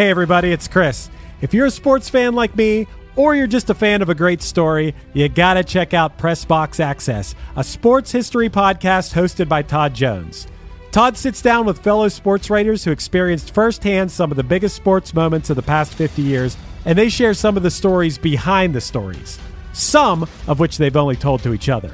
Hey, everybody, it's Chris. If you're a sports fan like me, or you're just a fan of a great story, you gotta check out Pressbox Access, a sports history podcast hosted by Todd Jones. Todd sits down with fellow sports writers who experienced firsthand some of the biggest sports moments of the past 50 years, and they share some of the stories behind the stories, some of which they've only told to each other.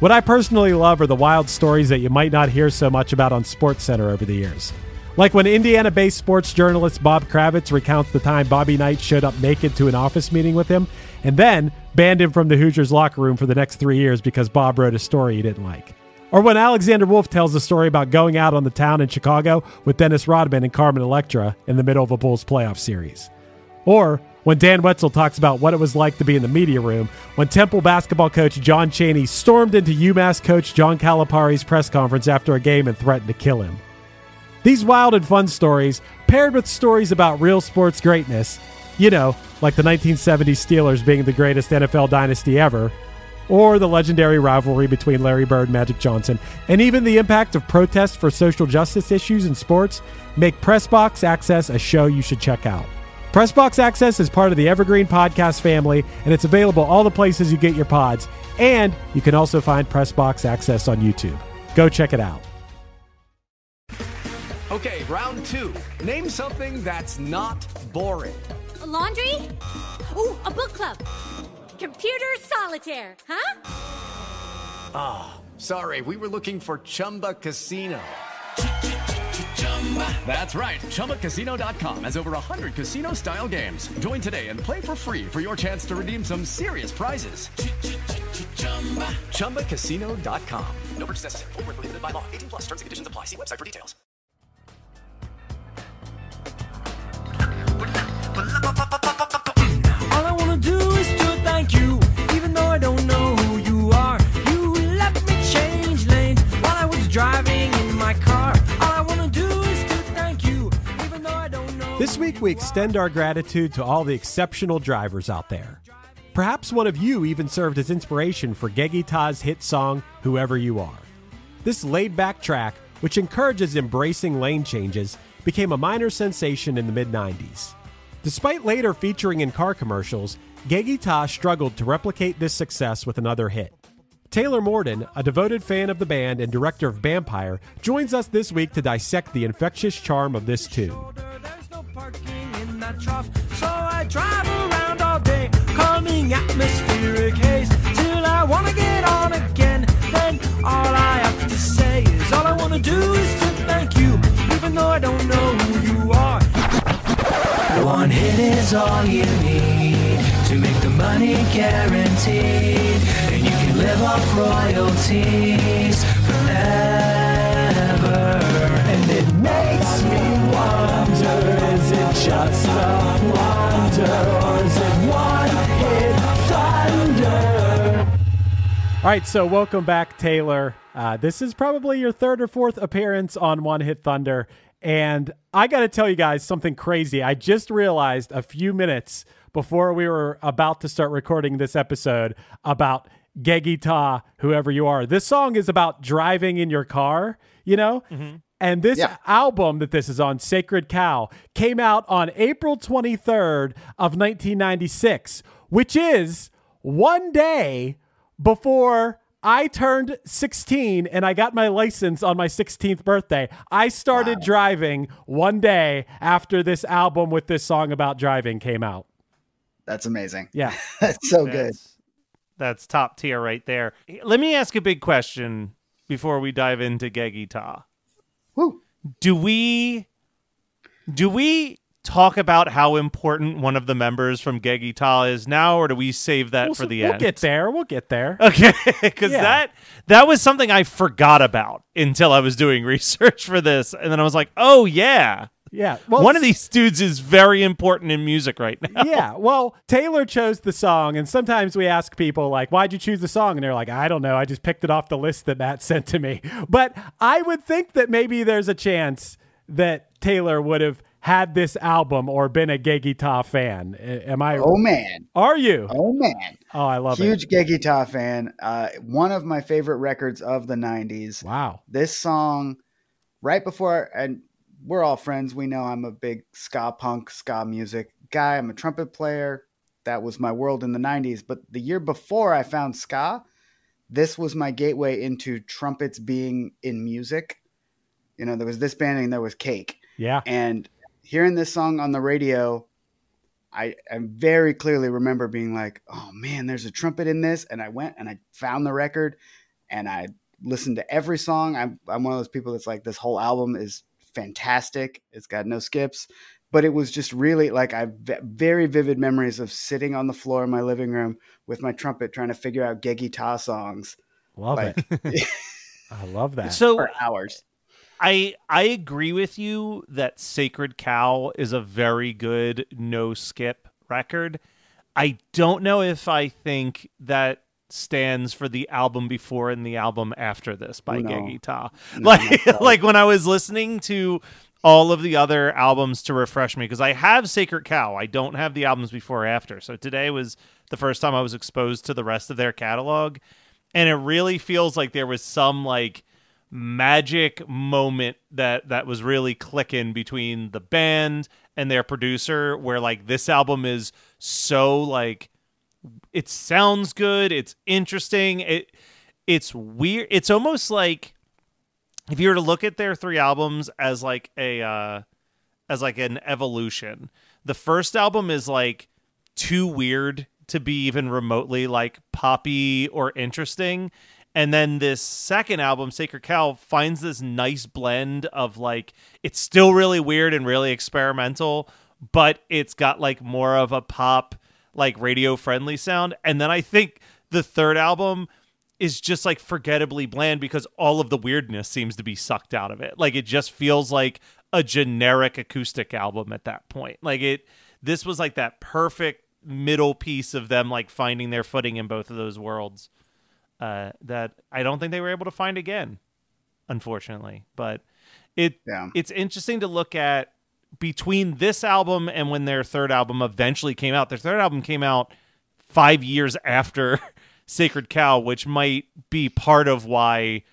What I personally love are the wild stories that you might not hear so much about on SportsCenter over the years. Like when Indiana based sports journalist Bob Kravitz recounts the time Bobby Knight showed up naked to an office meeting with him and then banned him from the Hoosiers locker room for the next three years because Bob wrote a story he didn't like. Or when Alexander Wolff tells the story about going out on the town in Chicago with Dennis Rodman and Carmen Electra in the middle of a Bulls playoff series. Or when Dan Wetzel talks about what it was like to be in the media room when Temple basketball coach John Chaney stormed into UMass coach John Calipari's press conference after a game and threatened to kill him. These wild and fun stories, paired with stories about real sports greatness, you know, like the 1970s Steelers being the greatest NFL dynasty ever, or the legendary rivalry between Larry Bird and Magic Johnson, and even the impact of protests for social justice issues in sports, make Pressbox Access a show you should check out. Pressbox Access is part of the Evergreen Podcast family, and it's available all the places you get your pods. And you can also find Pressbox Access on YouTube. Go check it out. Okay, round two. Name something that's not boring. A laundry? Ooh, a book club. Computer solitaire, huh? Ah, oh, sorry, we were looking for Chumba Casino. That's right. ChumbaCasino.com has over 100 casino style games. Join today and play for free for your chance to redeem some serious prizes. ChumbaCasino.com. No purchase necessary. Full prohibited by law. 18 plus terms and conditions apply. See website for details. You, even though I don't know who you are. You let me change lanes while I was driving in my car. All I wanna do is to thank you, even though I don't know. This week, we extend our gratitude to all the exceptional drivers out there. Perhaps one of you even served as inspiration for Geggy Tah's hit song, Whoever You Are. This laid back track, which encourages embracing lane changes, became a minor sensation in the mid 90s. Despite later featuring in car commercials, Geggy Tah struggled to replicate this success with another hit. Taylor Morden, a devoted fan of the band and director of Bampire, joins us this week to dissect the infectious charm of this tune. To make the money guaranteed, and you can live off royalties forever. And it makes me wonder: is it just a wonder, or is it one hit thunder? All right, so welcome back, Taylor. Uh, this is probably your third or fourth appearance on One Hit Thunder. And I got to tell you guys something crazy. I just realized a few minutes before we were about to start recording this episode about Geggy Tah, whoever you are. This song is about driving in your car, you know? Mm-hmm. And this Yeah. album that this is on, Sacred Cow, came out on April 23rd of 1996, which is one day before I turned 16 and I got my license on my 16th birthday. I started driving one day after this album with this song about driving came out. That's amazing. Yeah. That's so good. That's, that's top tier right there. Let me ask a big question before we dive into Geggy Tah. Woo. Do we do we talk about how important one of the members from Geggy Tah is now, or do we save that We'll, for the end? we'll get there. We'll get there. Okay, because Yeah. that that was something I forgot about until I was doing research for this, and then I was like, "Oh yeah, Yeah. Well, one of these dudes is very important in music right now." yeah. Well, Taylor chose the song, and sometimes we ask people like, "Why'd you choose the song?" And they're like, "I don't know. I just picked it off the list that Matt sent to me." But I would think that maybe there's a chance that Taylor would have had this album or been a Geggy Tah fan. Am I? Oh man. Are you? Oh man. Oh, I love Huge it. huge Ta fan. Uh, one of my favorite records of the '90s. Wow. This song, right before, and we're all friends. We know I'm a big ska punk, ska music guy. I'm a trumpet player. That was my world in the 90s. But the year before I found ska, this was my gateway into trumpets being in music. You know, there was this band and there was Cake. Yeah. And hearing this song on the radio, I, I very clearly remember being like, oh man, there's a trumpet in this. And I went and I found the record and I listened to every song. I'm, I'm one of those people that's like, this whole album is fantastic. It's got no skips. But it was just really like I have very vivid memories of sitting on the floor in my living room with my trumpet trying to figure out Geggy Tah songs Love like it. I love that. So for hours. I I agree with you that Sacred Cow is a very good no skip record. I don't know if I think that stands for the album before and the album after this by No. Geggy Tah. No, like so. like when I was listening to all of the other albums to refresh me because I have Sacred Cow. I don't have the albums before or after. So today was the first time I was exposed to the rest of their catalog and it really feels like there was some like magic moment that that was really clicking between the band and their producer where like this album is so like it sounds good it's interesting it it's weird it's almost like if you were to look at their three albums as like a uh as like an evolution the first album is like too weird to be even remotely like poppy or interesting and then this second album sacred cow finds this nice blend of like it's still really weird and really experimental but it's got like more of a pop like radio friendly sound and then i think the third album is just like forgettably bland because all of the weirdness seems to be sucked out of it. Like it just feels like a generic acoustic album at that point. Like it this was like that perfect middle piece of them like finding their footing in both of those worlds. Uh that I don't think they were able to find again, unfortunately. But it Yeah. it's interesting to look at between this album and when their third album eventually came out. Their third album came out 5 years after Sacred Cow, which might be part of why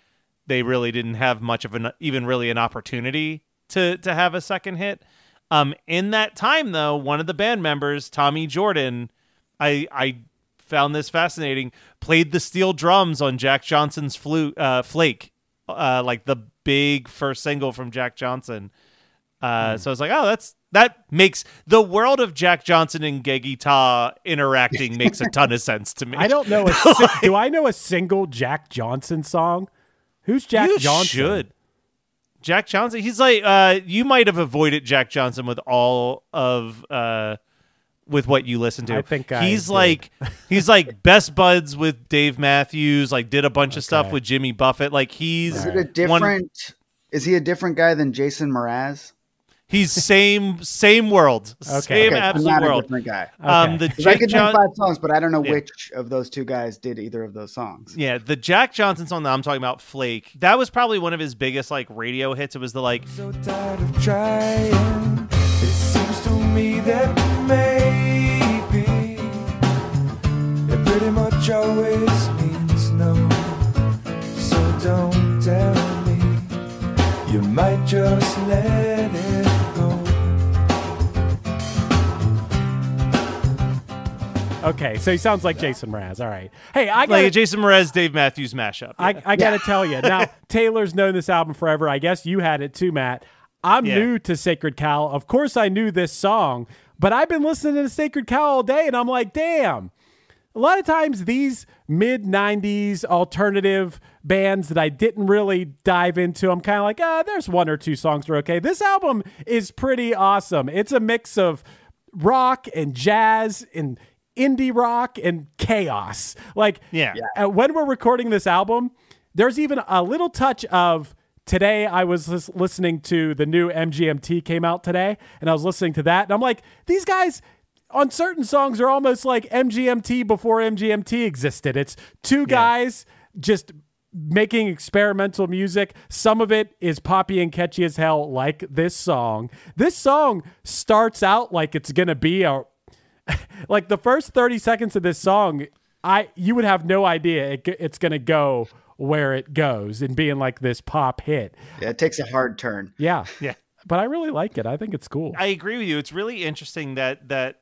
they really didn't have much of an even really an opportunity to to have a second hit. Um, in that time, though, one of the band members, Tommy Jordan, I I found this fascinating. Played the steel drums on Jack Johnson's flute, uh, Flake, uh, like the big first single from Jack Johnson. Uh, So I was like, oh, that's that makes the world of Jack Johnson and Geggy Tah interacting makes a ton of sense to me. I don't know. A si- do I know a single Jack Johnson song? Who's Jack you Johnson? should. Jack Johnson. He's like uh you might have avoided Jack Johnson with all of uh with what you listen to. I think he's did. like he's like best buds with Dave Matthews, like did a bunch of stuff with Jimmy Buffett. Like he's Is it a one- different? Is he a different guy than Jason Mraz? He's same same world. Okay. Same Okay, so absolute not a world. different guy. Um Okay. the 'Cause I Jake could name John- five songs, but I don't know Yeah. which of those two guys did either of those songs. yeah, the Jack Johnson song that I'm talking about, Flake, that was probably one of his biggest like radio hits. It was the like so tired of trying. It seems to me that maybe it pretty much always means no. So don't tell me you might just let it Okay, so he sounds like Jason Mraz. All right. Hey, I got like a Jason Mraz, Dave Matthews mashup. I, I got to tell you now. Taylor's known this album forever. I guess you had it too, Matt. I'm Yeah. new to Sacred Cow. Of course, I knew this song, but I've been listening to Sacred Cow all day, and I'm like, damn. A lot of times, these mid '90s alternative bands that I didn't really dive into, I'm kind of like, ah, there's one or two songs that are okay. This album is pretty awesome. It's a mix of rock and jazz and indie rock and chaos. Like, Yeah. uh, when we're recording this album, there's even a little touch of today. I was listening to the new MGMT came out today, and I was listening to that, and I'm like, these guys on certain songs are almost like MGMT before MGMT existed. It's two guys just making experimental music. Some of it is poppy and catchy as hell, like this song. This song starts out like it's gonna be a like the first 30 seconds of this song i you would have no idea it, it's going to go where it goes and being like this pop hit Yeah, it takes a hard turn. yeah Yeah. but I really like it. I think it's cool. I agree with you. It's really interesting that that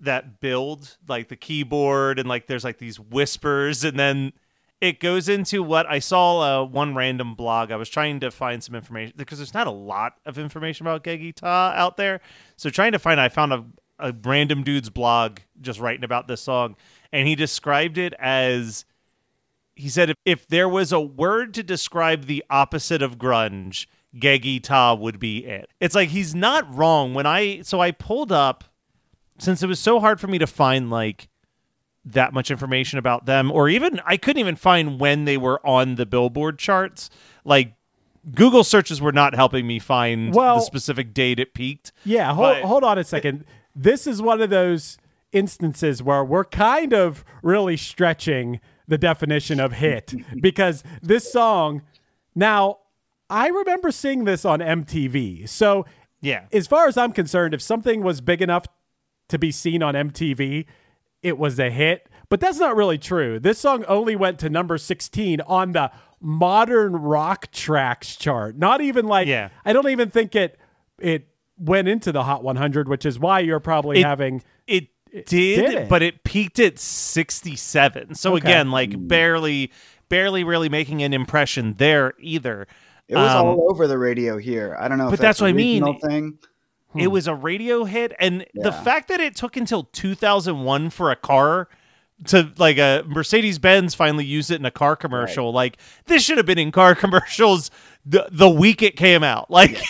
that build, like the keyboard, and like there's like these whispers, and then it goes into what I saw uh, one random blog. I was trying to find some information because there's not a lot of information about Geggy Tah out there. So trying to find, I found a, a random dude's blog just writing about this song, and he described it as he said if, if there was a word to describe the opposite of grunge, Geggy Tah would be it. It's like he's not wrong. When I so I pulled up since it was so hard for me to find like that much information about them or even I couldn't even find when they were on the Billboard charts. Like Google searches were not helping me find Well- the specific date it peaked. Yeah, hold, hold on a second. This is one of those instances where we're kind of really stretching the definition of hit because this song now I remember seeing this on MTV. So Yeah. as far as I'm concerned, if something was big enough to be seen on MTV, it was a hit. But that's not really true. This song only went to number 16 on the modern rock tracks chart. Not even like Yeah. I don't even think it it went into the Hot 100, which is why you're probably It- having It did, did it? but it peaked at 67. So Okay. again, like barely barely really making an impression there either. It was Um, all over the radio here. I don't know, if but that's, that's what a I mean. regional Thing. It was a radio hit, and the fact that it took until 2001 for a car to like a Mercedes Benz finally used it in a car commercial. Like this should have been in car commercials the the week it came out. Like,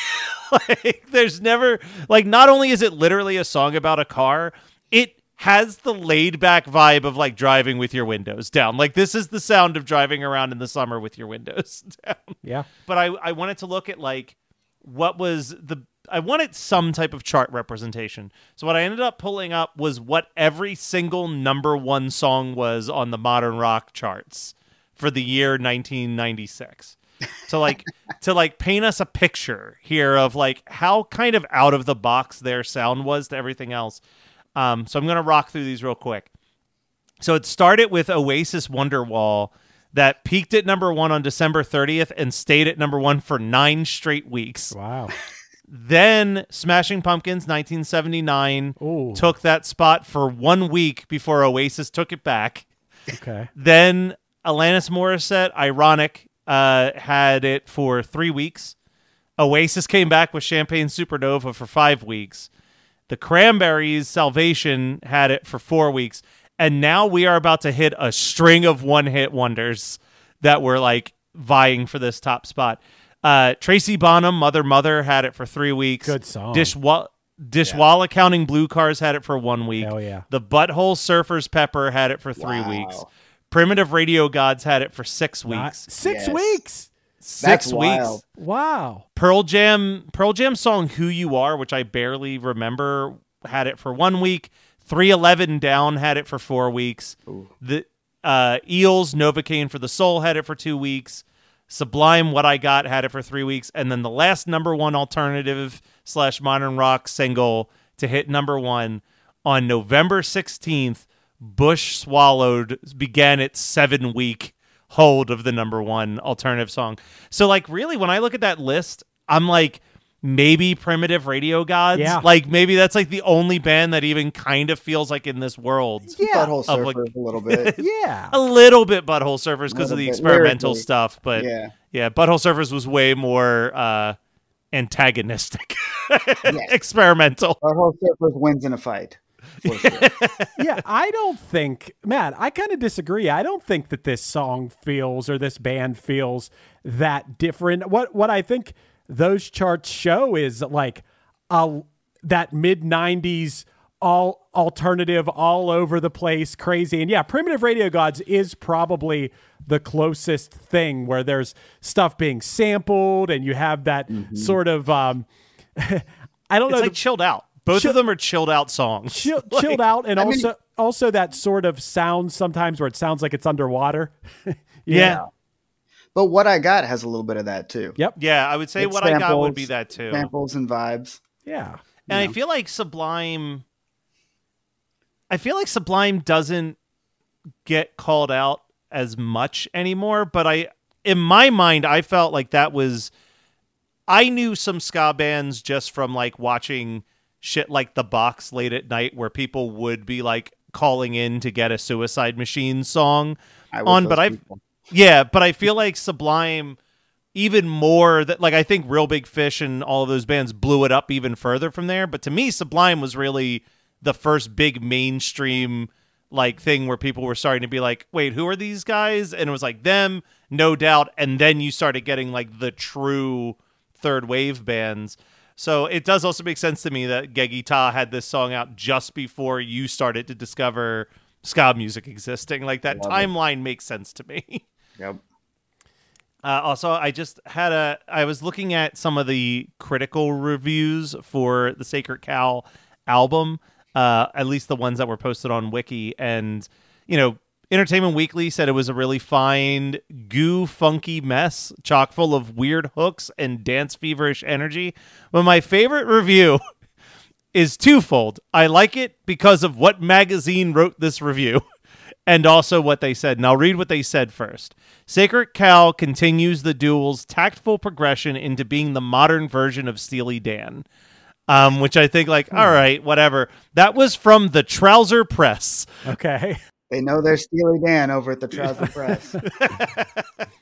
like there's never like not only is it literally a song about a car, it has the laid back vibe of like driving with your windows down. Like this is the sound of driving around in the summer with your windows down yeah. but I, I wanted to look at like what was the I wanted some type of chart representation. So what I ended up pulling up was what every single number one song was on the modern rock charts for the year 1996. So like to like paint us a picture here of like how kind of out of the box their sound was to everything else. Um, so I'm gonna rock through these real quick. So it started with Oasis Wonderwall that peaked at number one on December 30th and stayed at number one for nine straight weeks. Wow. Then Smashing Pumpkins 1979 Ooh. took that spot for one week before Oasis took it back. Okay. Then Alanis Morissette, Ironic, uh, had it for three weeks. Oasis came back with Champagne Supernova for five weeks. The Cranberries, Salvation, had it for four weeks. And now we are about to hit a string of one hit wonders that were like vying for this top spot. Uh, Tracy Bonham, Mother Mother, had it for three weeks. Good song. Dishwa- Dishwalla Counting Blue Cars had it for one week. Hell yeah. The Butthole Surfers Pepper had it for three Wow. weeks. Primitive Radio Gods had it for six Not- weeks. six Yes. weeks. Six That's weeks. wild. Wow. Pearl Jam, Pearl Jam song "Who You Are," which I barely remember, had it for one week. Three Eleven Down had it for four weeks. The uh, Eels, Novocaine for the Soul had it for two weeks. Sublime, What I Got had it for three weeks, and then the last number one alternative slash modern rock single to hit number one on November sixteenth. Bush Swallowed began its seven week hold of the number one alternative song. So, like, really, when I look at that list, I'm like, maybe Primitive Radio Gods. Yeah. Like, maybe that's like the only band that even kind of feels like in this world. Yeah. Butthole Of, like- a little bit. Yeah. A little bit Butthole Surfers because of the bit experimental lyrically. stuff, but Yeah. yeah, Butthole Surfers was way more uh, antagonistic, experimental. Butthole Surfers wins in a fight. Yeah, I don't think, Matt, I kind of disagree. I don't think that this song feels or this band feels that different. What what I think those charts show is like a that mid 90s all alternative all over the place crazy. And yeah, Primitive Radio Gods is probably the closest thing where there's stuff being sampled and you have that sort of um I don't know It's the- like chilled out. Both Chill- of them are chilled out songs. chill, Like- chilled out and I mean- also also that sort of sound sometimes where it sounds like it's underwater. Yeah. but what I got has a little bit of that too. Yep. Yeah, I would say It's what I got would be that too. Samples and vibes. Yeah. And I feel like Sublime I feel like Sublime doesn't get called out as much anymore, but I in my mind I felt like that was I knew some ska bands just from like watching shit like The Box late at night where people would be like calling in to get a Suicide Machine song I on, but I yeah, but I feel like Sublime even more that like I think Real Big Fish and all of those bands blew it up even further from there. But to me, Sublime was really the first big mainstream like thing where people were starting to be like, wait, who are these guys? And it was like them, no doubt. And then you started getting like the true third wave bands. So it does also make sense to me that Geggy Tah had this song out just before you started to discover ska music existing. Like that Love it. timeline makes sense to me. Yep. Uh, also, I just had a. I was looking at some of the critical reviews for the Sacred Cow album, uh, at least the ones that were posted on Wiki, and you know, Entertainment Weekly said it was a really fine, goo funky mess, chock full of weird hooks and dance feverish energy. But my favorite review is twofold. I like it because of what magazine wrote this review and also what they said. And I'll read what they said first. Sacred Cow continues the duel's tactful progression into being the modern version of Steely Dan. Um, which I think, like, all right, whatever. That was from the Trouser Press. Okay. They know they're Steely Dan over at the Trouser Press.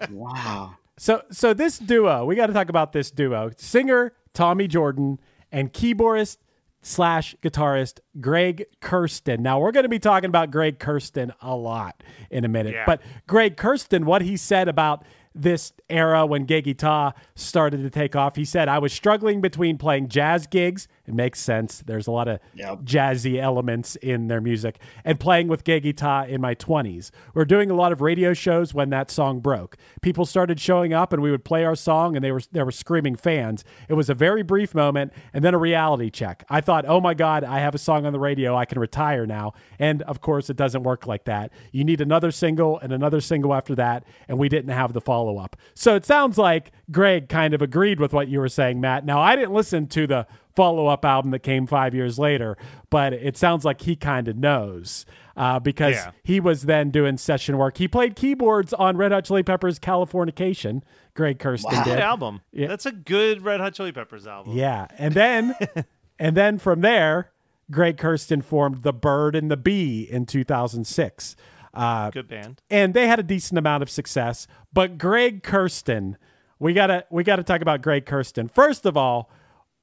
wow. So so this duo, we got to talk about this duo. Singer Tommy Jordan and keyboardist slash guitarist Greg Kurstin. Now we're going to be talking about Greg Kurstin a lot in a minute. Yeah. But Greg Kurstin, what he said about this era when Geggy Tah started to take off, he said, I was struggling between playing jazz gigs. It makes sense. There's a lot of Yep. jazzy elements in their music and playing with Geggy Tah in my 20s. We are doing a lot of radio shows when that song broke. People started showing up and we would play our song and they were there were screaming fans. It was a very brief moment and then a reality check. I thought, "Oh my god, I have a song on the radio. I can retire now." And of course, it doesn't work like that. You need another single and another single after that, and we didn't have the follow-up. So it sounds like Greg kind of agreed with what you were saying, Matt. Now, I didn't listen to the follow up album that came five years later, but it sounds like he kind of knows uh, because Yeah. he was then doing session work. He played keyboards on Red Hot Chili Peppers' Californication. Greg Kurstin Wow. did. Album. Yeah. That's a good Red Hot Chili Peppers album. Yeah, and then and then from there, Greg Kurstin formed the Bird and the Bee in 2006. Uh, Good band. and they had a decent amount of success. But Greg Kurstin, we gotta we gotta talk about Greg Kurstin. First of all,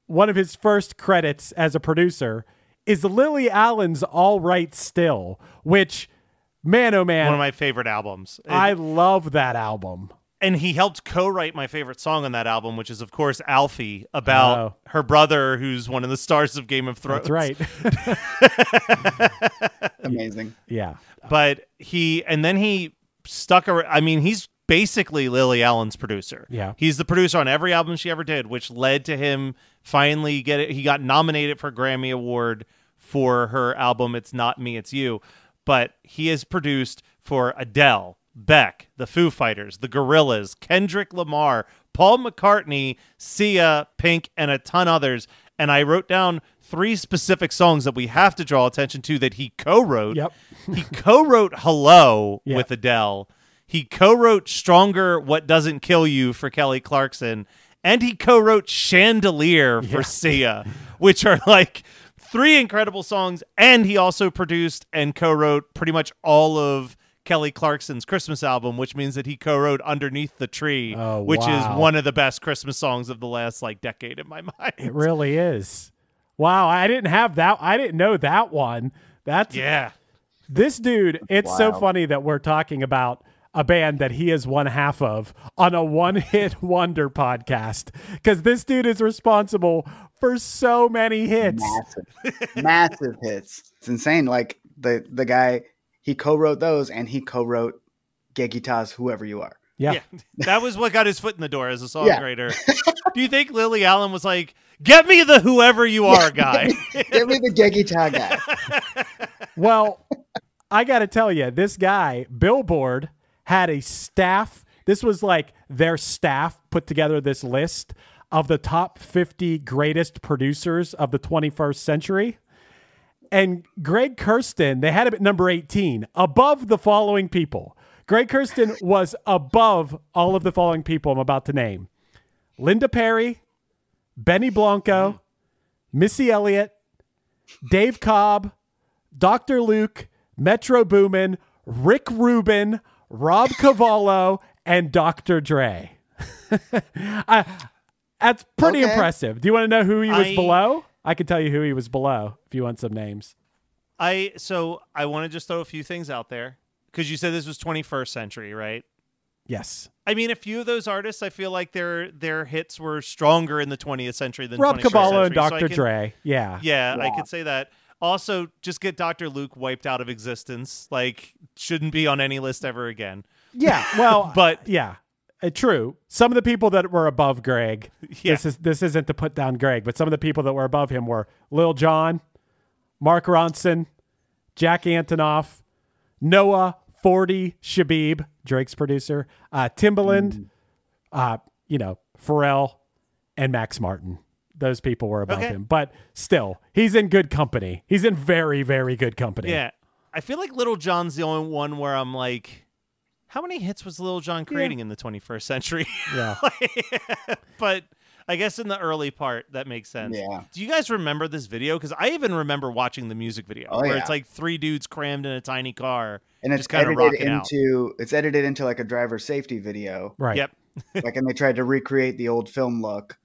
one of his first credits as a producer is Lily Allen's "All Right Still," which, man, oh man, One of my favorite albums. I love that album. and he helped co-write my favorite song on that album, which is of course Alfie, about Oh. her brother, who's one of the stars of Game of Thrones. That's right. Amazing. yeah, But he and then he stuck around. I mean, he's basically Lily Allen's producer. Yeah. he's the producer on every album she ever did, which led to him finally get it. He got nominated for a Grammy Award for her album "It's Not Me, It's You." But he has produced for Adele, Beck, the Foo Fighters, the Gorillaz, Kendrick Lamar, Paul McCartney, Sia, Pink, and a ton others. And I wrote down three specific songs that we have to draw attention to that he co-wrote. Yep. he co-wrote "Hello" Yeah. with Adele. He co-wrote "Stronger," "What Doesn't Kill You" for Kelly Clarkson, and he co-wrote "Chandelier" for Yeah. Sia, which are like three incredible songs. And he also produced and co-wrote pretty much all of Kelly Clarkson's Christmas album, which means that he co-wrote "Underneath the Tree," Oh, which wow. is one of the best Christmas songs of the last like decade in my mind. it really is. Wow, I didn't have that. I didn't know that one. That's yeah. This dude, it's so funny that we're talking about a band that he is one half of on a one hit wonder podcast because this dude is responsible for so many hits. Massive, massive hits. It's insane. Like the the guy, he co-wrote those, and he co-wrote Geggy Tah's, whoever you are. Yeah. Yeah, that was what got his foot in the door as a songwriter. Do you think Lily Allen was like, "Get me the whoever you are guy"? Give me the Gay guy. Well, I got to tell you, this guy, Billboard, had a staff. This was like their staff put together this list of the top 50 greatest producers of the 21st century. And Greg Kurstin, they had him at number 18, above the following people. Greg Kurstin was above all of the following people I'm about to name Linda Perry, Benny Blanco, Missy Elliott, Dave Cobb, Dr. Luke, Metro Boomin, Rick Rubin, Rob Cavallo, and Dr. Dre. I, that's pretty Okay. impressive. Do you want to know who he was I- below? I can tell you who he was below if you want some names. I so I want to just throw a few things out there because you said this was 21st century, right? Yes. I mean, a few of those artists, I feel like their their hits were stronger in the 20th century than Rob 21st Cavallo and century, so Dr. can- Dre. Yeah. Yeah, I could say that. Also, just get Dr. Luke wiped out of existence. Like, shouldn't be on any list ever again. Yeah. Well, But- yeah, uh, true. Some of the people that were above Greg. Yeah. This is this isn't to put down Greg, but some of the people that were above him were Lil Jon, Mark Ronson, Jack Antonoff, Noah Forty Shebib, Drake's producer, uh, Timbaland, uh, you know Pharrell, and Max Martin. Those people were above Okay. him, but still, he's in good company. He's in very, very good company. Yeah. I feel like Little John's the only one where I'm like, how many hits was Little John creating in the 21st century? Yeah. but I guess in the early part, that makes sense. Yeah. Do you guys remember this video? Because I even remember watching the music video Oh, where yeah. it's like three dudes crammed in a tiny car and it's just kind of edited rocking out. it's edited into like a driver safety video. Right. Yep. like, and they tried to recreate the old film look,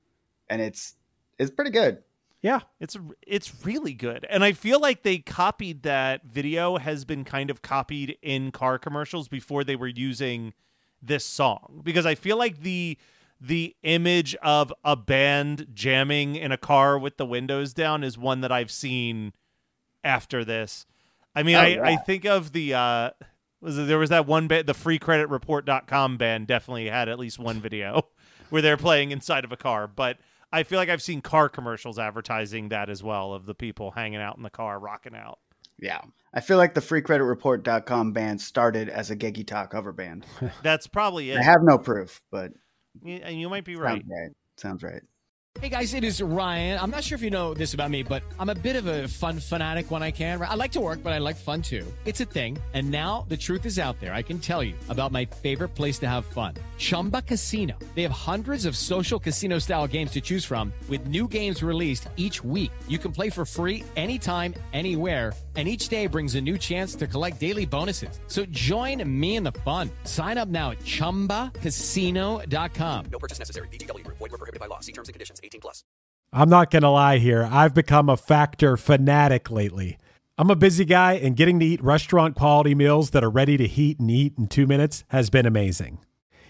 and it's it's pretty good. Yeah. It's it's really good, and I feel like they copied that video has been kind of copied in car commercials before they were using this song because I feel like the the image of a band jamming in a car with the windows down is one that I've seen after this. I mean, Oh, I, yeah. I think of the uh was it, there was that one band the freecreditreport.com band definitely had at least one video where they're playing inside of a car, but I feel like I've seen car commercials advertising that as well of the people hanging out in the car rocking out. Yeah. I feel like the freecreditreport.com band started as a Geggy Tah cover band. That's probably it. I have no proof, but and you might be right. sounds right. Sounds right. Hey guys, it is Ryan. I'm not sure if you know this about me, but I'm a bit of a fun fanatic when I can. I like to work, but I like fun too. It's a thing. And now the truth is out there. I can tell you about my favorite place to have fun Chumba Casino. They have hundreds of social casino style games to choose from, with new games released each week. You can play for free anytime, anywhere. And each day brings a new chance to collect daily bonuses. So join me in the fun. Sign up now at chumbacasino.com. No purchase necessary. Group. Void were prohibited by law. See terms and conditions. 18 plus. I'm not going to lie here. I've become a factor fanatic lately. I'm a busy guy, and getting to eat restaurant quality meals that are ready to heat and eat in two minutes has been amazing.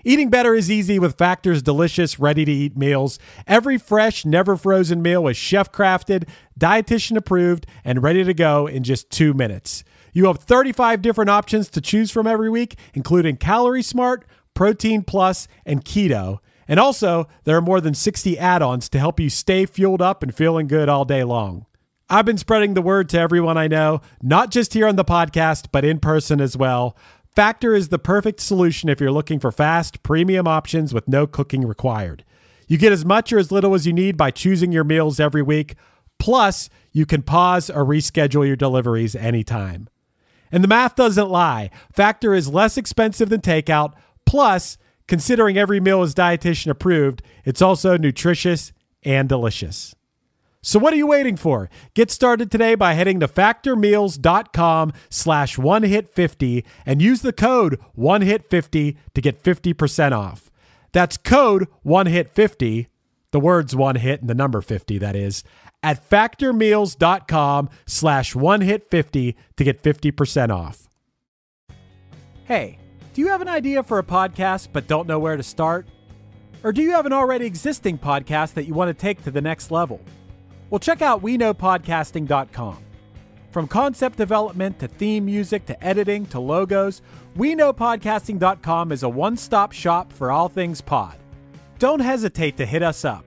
Eating better is easy with Factor's delicious, ready to eat meals. Every fresh, never frozen meal is chef crafted, dietitian approved, and ready to go in just two minutes. You have 35 different options to choose from every week, including Calorie Smart, Protein Plus, and Keto. And also, there are more than 60 add ons to help you stay fueled up and feeling good all day long. I've been spreading the word to everyone I know, not just here on the podcast, but in person as well. Factor is the perfect solution if you're looking for fast, premium options with no cooking required. You get as much or as little as you need by choosing your meals every week. Plus, you can pause or reschedule your deliveries anytime. And the math doesn't lie. Factor is less expensive than takeout. Plus, considering every meal is dietitian approved, it's also nutritious and delicious. So what are you waiting for? Get started today by heading to factormeals.com slash one hit 50 and use the code one hit 50 to get 50% off. That's code one hit 50, the words one hit and the number 50 that is, at factormeals.com slash one hit 50 to get 50% off. Hey, do you have an idea for a podcast but don't know where to start? Or do you have an already existing podcast that you want to take to the next level? Well, check out WeKnowPodcasting.com. From concept development to theme music to editing to logos, WeKnowPodcasting.com is a one stop shop for all things pod. Don't hesitate to hit us up.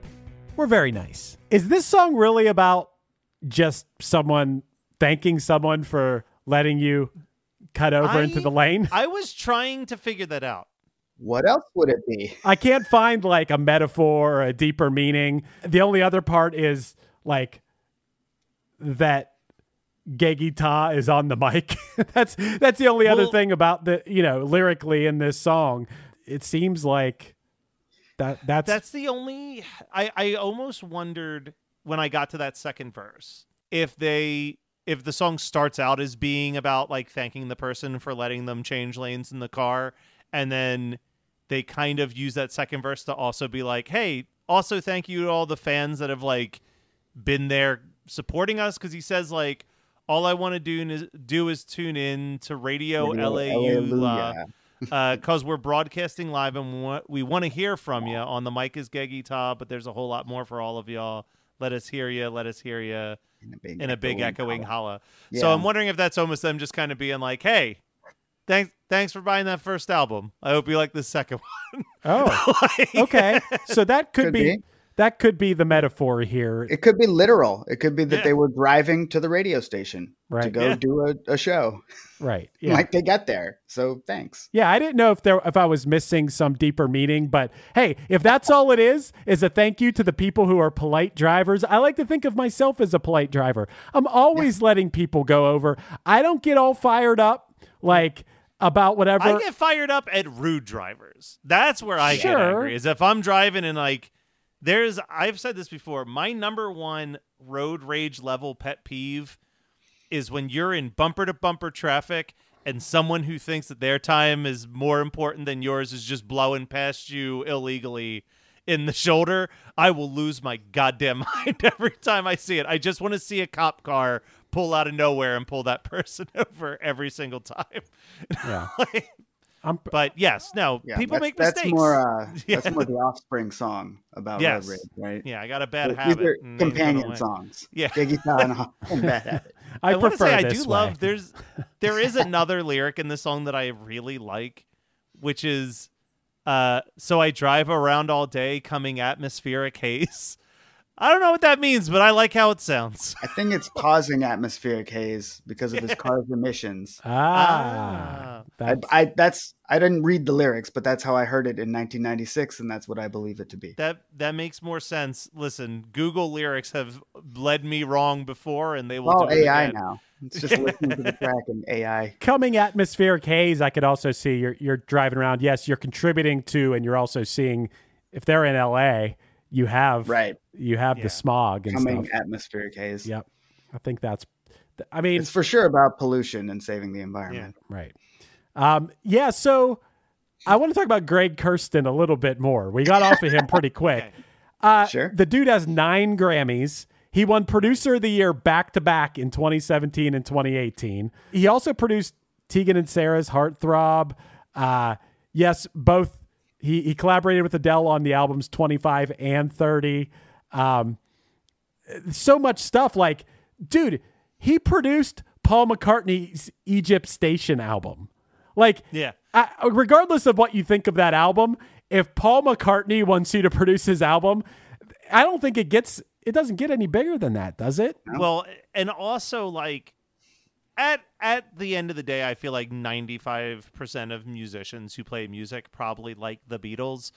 We're very nice. Is this song really about just someone thanking someone for letting you cut over I- into the lane? I was trying to figure that out. What else would it be? I can't find like a metaphor or a deeper meaning. The only other part is like that Geggy Tah is on the mic. that's that's the only other thing about the you know lyrically in this song. It seems like That that's, That's the only I I almost wondered when I got to that second verse if they if the song starts out as being about like thanking the person for letting them change lanes in the car and then they kind of use that second verse to also be like, "Hey, also thank you to all the fans that have like been there supporting us cuz he says like all I want to do is do is tune in to Radio, Radio uh, uh, LAU because we're broadcasting live and we want, we want to hear from you on the mic is Geggy Tah, but there's a whole lot more for all of y'all. Let us hear you. Let us hear you In a big, in a big echoing holla. holla. So I'm wondering if that's almost them just kind of being like, "Hey, thanks, thanks for buying that first album. I hope you like the second one." oh Like- okay. So that could, Could be, be. That could be the metaphor here. It could be literal. It could be that Yeah. they were driving to the radio station to go Yeah. do a, a show. right. Yeah. Like they got there. So thanks. Yeah, I didn't know if there if I was missing some deeper meaning, but hey, if that's all it is, is a thank you to the people who are polite drivers. I like to think of myself as a polite driver. I'm always letting people go over. I don't get all fired up like about whatever. I get fired up at rude drivers. That's where I get Sure. angry. Is if I'm driving and like there's I've said this before, my number one road rage level pet peeve is when you're in bumper to bumper traffic and someone who thinks that their time is more important than yours is just blowing past you illegally in the shoulder, I will lose my goddamn mind every time I see it. I just want to see a cop car pull out of nowhere and pull that person over every single time. yeah. Like, I'm but yes, no, Yeah, people that's, make that's mistakes. more uh, Yeah. that's more the offspring song about Yes. road rage, right? yeah, I got a bad These habit. are and they go companion songs. Yeah. Geggy Tah and Bad Habit. I, I, want to prefer say I do way. love. There's there is another lyric in the song that I really like, which is, uh, so I drive around all day, coming atmospheric haze. I don't know what that means, but I like how it sounds. I think it's causing atmospheric haze because of his car's emissions. Ah, I, that's- I that's I didn't read the lyrics, but that's how I heard it in 1996, and that's what I believe it to be. That that makes more sense. Listen, Google lyrics have led me wrong before, and they will Well, do it AI again. now. It's just listening to the track and AI. coming atmospheric haze. I could also see you're you're driving around. Yes, you're contributing to, and you're also seeing if they're in LA, you have Right. you have Yeah. the smog and Coming stuff. atmospheric haze. Yep, I think that's. I mean, It's for sure about pollution and saving the environment. Right. Um, yeah. So I want to talk about Greg Kurstin a little bit more. We got off of him pretty quick. Uh, Sure. The dude has nine Grammys. He won Producer of the Year back to back in 2017 and 2018. He also produced Tegan and Sara's Heartthrob. Uh, yes, both. He, he collaborated with Adele on the albums 25 and 30. Um, so much stuff. Like, dude, he produced Paul McCartney's Egypt Station album. Like, Yeah. I, regardless of what you think of that album, if Paul McCartney wants you to produce his album, I don't think it gets. It doesn't get any bigger than that, does it? Well, and also like at at the end of the day, I feel like ninety five percent of musicians who play music probably like the Beatles,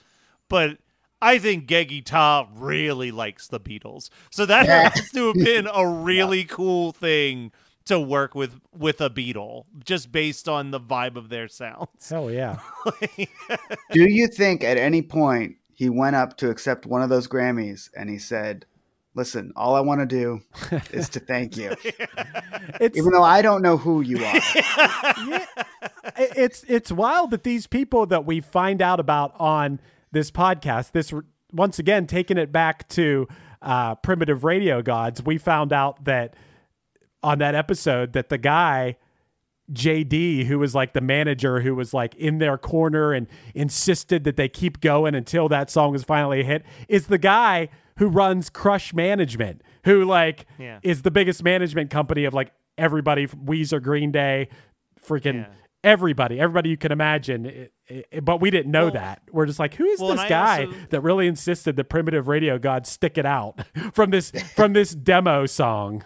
but I think Geggy Tah really likes the Beatles, so that has to have been a really cool thing to work with with a Beatle, just based on the vibe of their sounds. Hell yeah. Do you think at any point he went up to accept one of those Grammys and he said, Listen, all I want to do is to thank you. It's Even though I don't know who you are. it- it's it's wild that these people that we find out about on this podcast, this once again taking it back to uh, primitive radio gods, we found out that on that episode that the guy JD, who was like the manager, who was like in their corner and insisted that they keep going until that song was finally a hit, is the guy who runs Crush Management, who like Yeah. is the biggest management company of like everybody from Weezer, Green Day, freaking Yeah. everybody, everybody you can imagine. It- it- but we didn't know Well- that. We're just like, who is Well, this guy also- that really insisted the primitive radio gods stick it out from this from this demo song?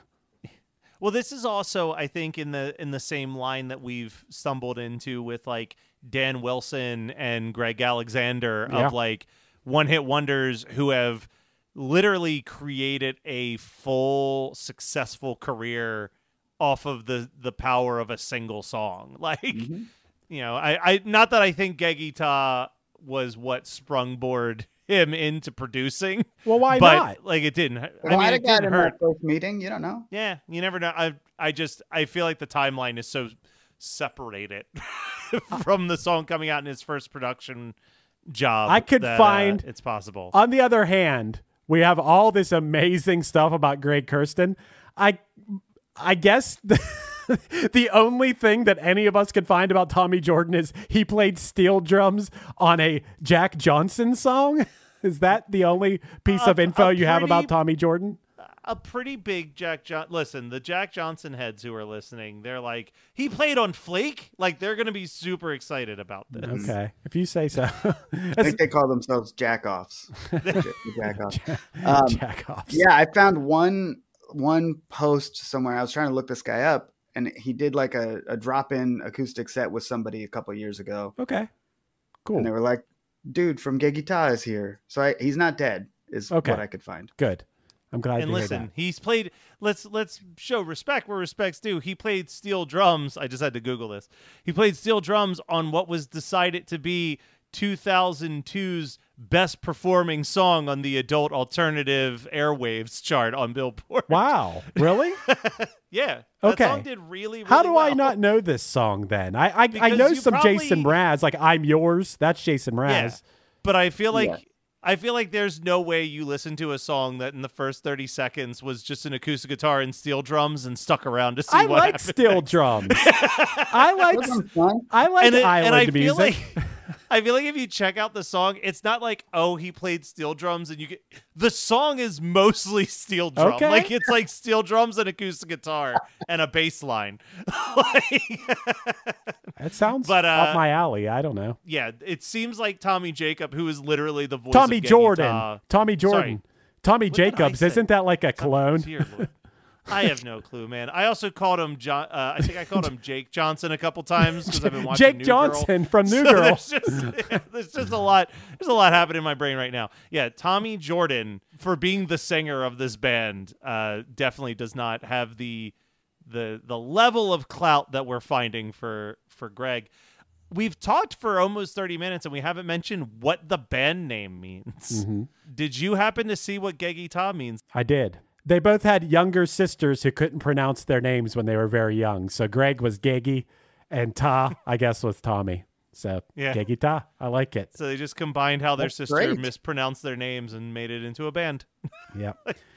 Well, this is also, I think, in the in the same line that we've stumbled into with like Dan Wilson and Greg Alexander Yeah. of like one hit wonders who have literally created a full successful career off of the the power of a single song. Like, mm-hmm. you know, I, I not that I think Geggy Tah was what sprungboard him into producing. Well, why but, not? Like it didn't. I Well, mean, I'd it didn't hurt. first meeting. You don't know. Yeah, you never know. I I just I feel like the timeline is so separated from the song coming out in his first production job. I could that, uh, find- it's possible. On the other hand, we have all this amazing stuff about Greg Kurstin. I I guess the, the only thing that any of us could find about Tommy Jordan is he played steel drums on a Jack Johnson song. Is that the only piece Uh, of info a you have about Tommy Jordan? a pretty big Jack John. Listen, the Jack Johnson heads who are listening, they're like, he played on Flake. Like they're gonna be super excited about this. Okay, if you say so. I think they call themselves jackoffs. jackoffs. Um, Jack offs. Yeah, I found one one post somewhere. I was trying to look this guy up, and he did like a, a drop in acoustic set with somebody a couple years ago, Okay. Cool. and they were like, "Dude from Gay Guitar is here," so I, he's not dead. Is Okay. what I could find. Good. I'm glad and to hear listen, that. he's played. Let's let's show respect where respect's due. He played steel drums. I just had to Google this. He played steel drums on what was decided to be 2002's best performing song on the adult alternative airwaves chart on Billboard. Wow. Really? Yeah. That Okay. song did really, really How do I not know this song then? I I, I know you some Jason Mraz, like I'm yours. That's Jason Mraz. Yeah. But I feel like Yeah. I feel like there's no way you listen to a song that in the first 30 seconds was just an acoustic guitar and steel drums and stuck around to see I what like happened. steel drums. I like That sounds fun. I like and, it- island and I music. feel like I feel like if you check out the song, it's not like oh he played steel drums and you get the song is mostly steel drum. Okay. Like it's like steel drums and acoustic guitar and a bass line. like, it sounds but, uh, up my alley. I don't know. yeah, it seems like Tommy Jacob, who is literally the voice Tommy of Jordan. Tommy Jordan. Sorry. Tommy Jacobs. Isn't that like a Lord. I have no clue, man. I also called him John. Uh, I think I called him Jake Johnson a couple times because I've been watching Jake New Girl. Johnson from New So Girl. There's just, there's just a lot. There's a lot happening in my brain right now. Yeah, Tommy Jordan for being the singer of this band uh, definitely does not have the the the level of clout that we're finding for for Greg. We've talked for almost 30 minutes and we haven't mentioned what the band name means. Mm-hmm. Did you happen to see what Geggy Tah means? I did. They both had younger sisters who couldn't pronounce their names when they were very young. So Greg was Geggy, and Ta, I guess, was Tommy. So Yeah. Geggy Tah. I like it. So they just combined how their That's sister great. mispronounced their names and made it into a band. Yeah.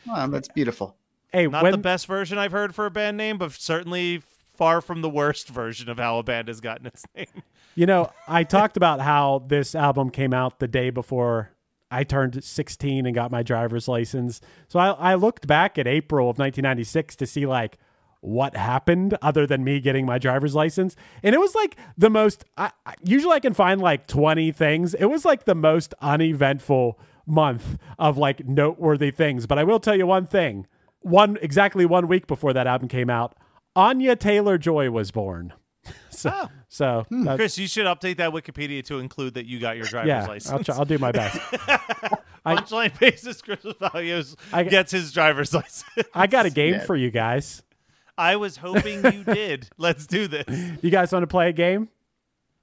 Well, that's beautiful. Hey, Not when the best version I've heard for a band name, but certainly far from the worst version of how a band has gotten its name. You know, I talked about how this album came out the day before I turned 16 and got my driver's license. So I, I looked back at April of 1996 to see like what happened other than me getting my driver's license. And it was like the most, I, usually I can find like 20 things. It was like the most uneventful month of like noteworthy things. But I will tell you one thing one, exactly one week before that album came out, Anya Taylor Joy was born. So, oh. so hmm. that- Chris, you should update that Wikipedia to include that you got your driver's yeah, license. I'll, try, I'll do my best. I- Punchline basis, Chris Fafalios I- gets his driver's license. I got a game Yeah. for you guys. I was hoping you did. Let's do this. You guys want to play a game?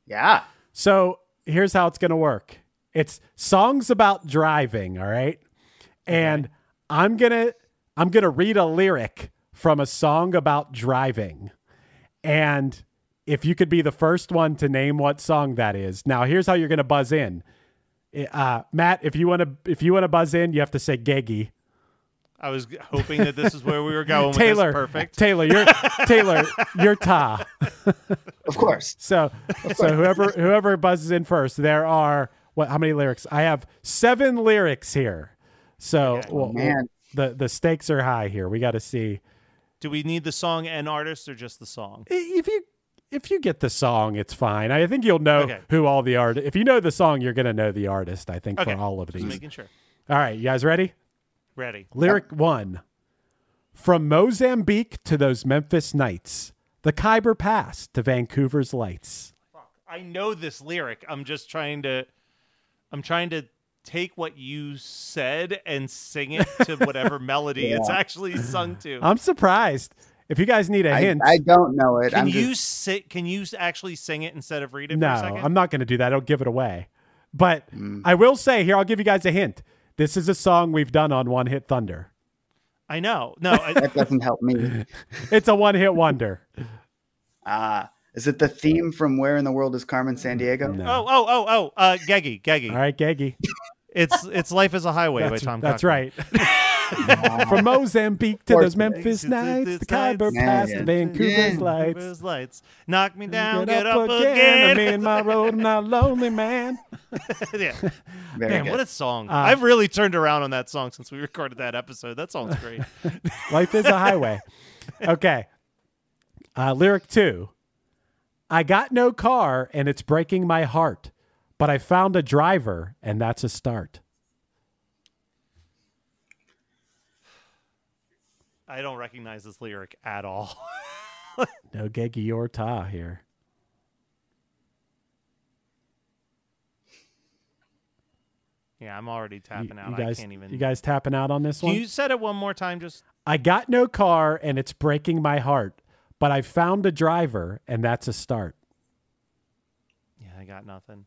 Yeah. So here's how it's going to work. It's songs about driving, all right? And I'm going to I'm going to read a lyric from a song about driving. And if you could be the first one to name what song that is. Now, here's how you're going to buzz in. Uh, Matt, if you want to if you want to buzz in, you have to say Geggy. I was hoping that this is where we were going with Taylor, this. Perfect. Taylor, you're Taylor, you're Ta. Of course. So, so whoever whoever buzzes in first, there are what? How many lyrics? I have seven lyrics here. So, well, man. the the stakes are high here. We got to see Do we need the song and artist or just the song? If you if you get the song, it's fine. I think you'll know Okay. who all the art. If you know the song, you're gonna know the artist. I think Okay. for all of Just these. making sure. All right, you guys ready? Ready. Lyric one: From Mozambique to those Memphis nights, the Khyber Pass to Vancouver's lights. I know this lyric. I'm just trying to I'm trying to take what you said and sing it to whatever melody it's actually sung to. I'm surprised. If you guys need a I, hint, I don't know it. can I'm you just, sit can you actually sing it instead of read it for a no, second? I'm not going to do that. I'll give it away. But I will say here, I'll give you guys a hint. This is a song we've done on One Hit Thunder. I know. No, I, That doesn't help me. It's a one hit wonder. Ah, is it the theme from Where in the World is Carmen Sandiego? No. oh, oh, oh, oh, uh, Geggy, Geggy. All right, Geggy. It's it's Life is a Highway That's, by Tom. that's Cochrane. right. From Mozambique to Of those. Memphis nights, the the Khyber. Pass, Yeah, the yeah. Vancouver's lights. Lights. Knock me down, Get get, up, again. I'm in my road, I'm not a lonely man. yeah. Man, good. what a song! Uh, I've really turned around on that song since we recorded that episode. That song's great. Life is a highway. Okay. Uh, lyric two I got no car and it's breaking my heart, but I found a driver and that's a start. I don't recognize this lyric at all. No Geggy or Ta here. yeah, I'm already You, tapping out. you guys, I can't even. you guys tapping out on this Can one? you said it one more time? Just I got no car and it's breaking my heart, but I found a driver and that's a start. yeah, I got nothing.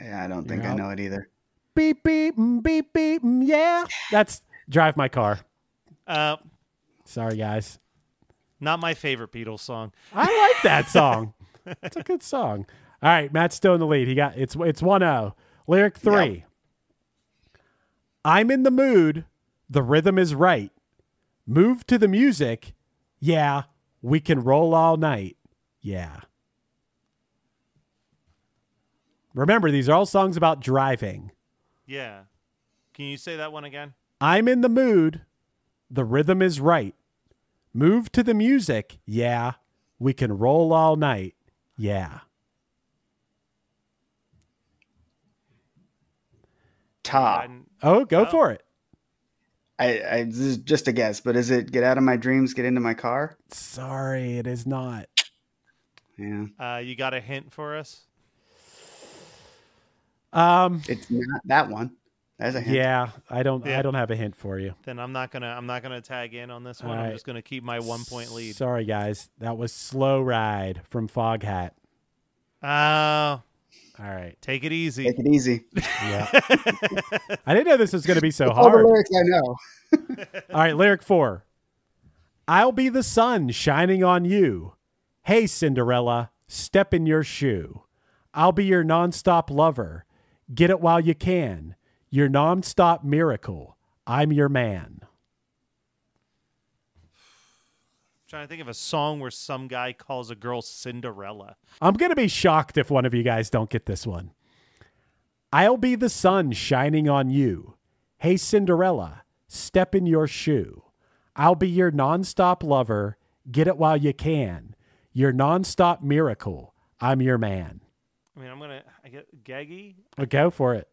Yeah, I don't think You're I out. know it either. Beep, beep, mm, beep, beep, mm, yeah. That's drive my car. Uh, Sorry, guys. not my favorite Beatles song. I like that song. It's a good song. All right, Matt's still in the lead. He got it's it's 1-0. Lyric 3. I'm in the mood. The rhythm is right. Move to the music. Yeah, we can roll all night. Yeah. Remember, these are all songs about driving. Yeah. Can you say that one again? I'm in the mood. The rhythm is right. Move to the music. Yeah. We can roll all night. Yeah. Ta. Oh, go Oh. for it. I, I this is just a guess, but is it get out of my dreams, get into my car? Sorry, it is not. Yeah, Uh, you got a hint for us? Um it's not that one. That's a hint. yeah, I don't Yeah. I don't have a hint for you. Then I'm not gonna I'm not gonna tag in on this one. All I'm just gonna keep my one point lead. Sorry guys. That was Slow Ride from Foghat. Oh, All right. take it easy. Take it easy. Yeah. I didn't know this was going to be so All the hard. lyrics I know. All right, lyric 4. I'll be the sun shining on you. Hey Cinderella, step in your shoe. I'll be your nonstop lover. Get it while you can. Your nonstop miracle. I'm your man. trying to think of a song where some guy calls a girl Cinderella. I'm going to be shocked if one of you guys don't get this one. I'll be the sun shining on you. Hey, Cinderella, step in your shoe. I'll be your nonstop lover. Get it while you can. Your nonstop miracle. I'm your man. I mean, I'm gonna I get Geggy. Well, go for it.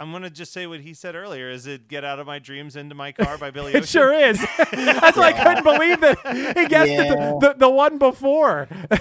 I'm gonna just say what he said earlier. Is it "Get Out of My Dreams Into My Car" by Billy Ocean? It sure is. That's why I couldn't believe that he guessed it the, the, the one before.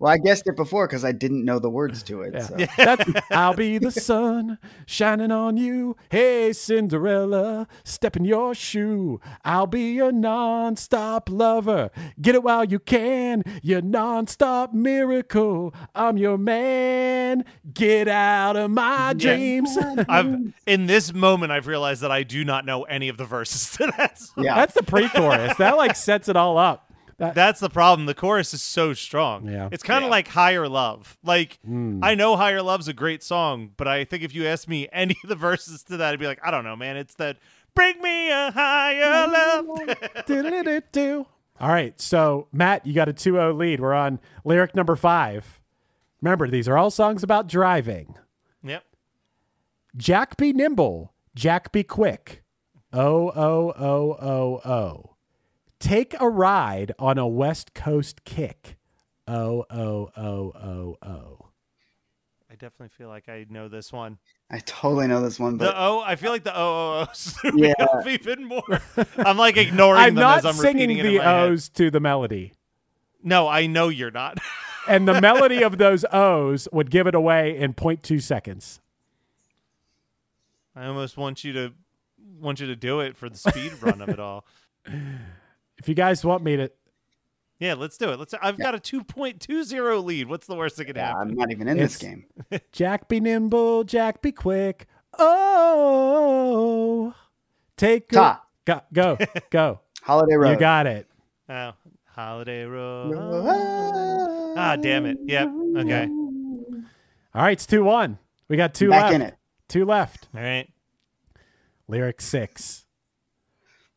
Well, I guessed it before because I didn't know the words to it. So. That's, I'll be the sun shining on you. Hey, Cinderella, step in your shoe. I'll be your nonstop lover. Get it while you can. Your nonstop miracle. I'm your man. Get out of my dreams. I've in this moment I've realized that I do not know any of the verses to that. Song. Yeah. That's the pre-chorus. That like sets it all up. That, That's the problem. The chorus is so strong. Yeah. It's kind of Yeah. like Higher Love. Like Hmm. I know Higher Love's a great song, but I think if you asked me any of the verses to that, I'd be like, I don't know, man. It's that Bring me a higher love. All right. So, Matt, you got a 2 0 lead. We're on lyric number five. Remember, these are all songs about driving. yep. Jack be nimble, Jack be quick. Oh, oh, oh, oh, oh. Take a ride on a West Coast kick. Oh, oh, oh, oh, oh. I definitely feel like I know this one. I totally know this one, The but O, I feel like the O O O's Yeah. even more. I'm like ignoring I'm them not as I'm singing repeating it in the my head. O's to the melody. No, I know you're not. And the melody of those O's would give it away in 0.2 seconds. I almost want you to want you to do it for the speed run of it all. If you guys want me to Yeah, let's do it. Let's. I've got a two point two zero lead. What's the worst that could Yeah, happen? I'm not even in It's- this game. Jack be nimble, Jack be quick. Oh, take a- Ta. Go, go, go. Holiday Road. you got it. Oh, holiday road. Ah, damn it. Yep. Okay. All right, it's two one. We got two Back left. in it. Two left. All right. Lyric six.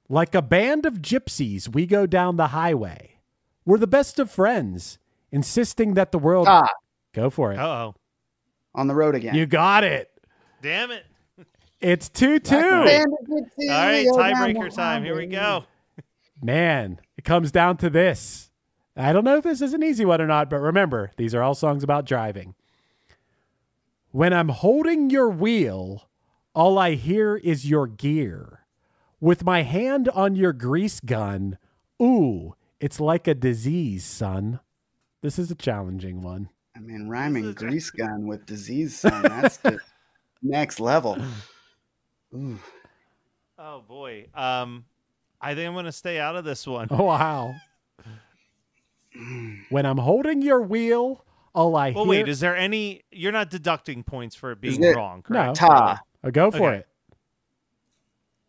Like a band of gypsies, we go down the highway. We're the best of friends, insisting that the world Ta. go for it. Uh oh. On the road again. You got it. Damn it. It's two two. Band of All gypsies, right. we go down Tiebreaker time. Here we go. Man, it comes down to this. I don't know if this is an easy one or not, but remember, these are all songs about driving. When I'm holding your wheel, all I hear is your gear. With my hand on your grease gun, ooh, it's like a disease, son. This is a challenging one. I mean, rhyming grease gun with disease son. That's the next level. Ooh. Oh boy. Um, I think I'm gonna stay out of this one. Oh, wow. when I'm holding your wheel, all I Well, hear. wait. Is there any? You're not deducting points for it being it- wrong, no. Ta. Oh, go for Okay. it.